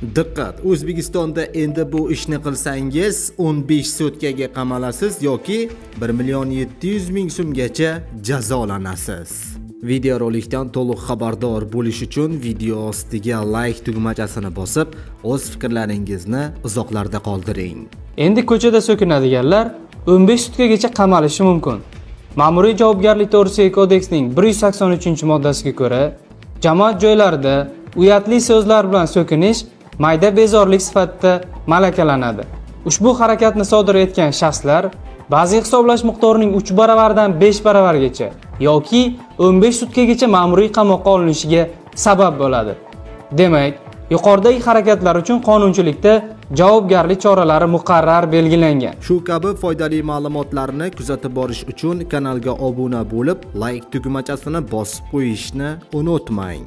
Diqqat, O'zbekistonda endi bu ishni qilsangiz 15 sutkaga qamalasiz yoki 1 million 700 ming so'mgacha jazolanasiz. Videorolikdan to'liq xabardor bo'lish uchun video ostiga like tugmachasini bosib, o'z fikrlaringizni izohlarda qoldiring. Endi ko'chada so'kinadiganlar 15 sutkagacha qamalishi mumkin. Ma'muriy javobgarlik to'g'risidagi kodeksning 183-moddasiga ko'ra, jamoat joylarida uyatli so'zlar bilan so'kinish mayda bezorlik sifatida malakalanadi. Ushbu harakatni sodir etgan shaxslar ba'zi hisoblash miqdorining 3 baravaridan 5 baravargacha yoki 15 sutkagacha ma'muriy qamoqqa olinishiga sabab bo'ladi. Demak, yuqoridagi harakatlar uchun qonunchilikda javobgarlik choralari muqarrar belgilangan. Shu kabi foydali ma'lumotlarni kuzatib borish uchun kanalga obuna bo'lib, layk tugmachasini bosib qo'yishni unutmang.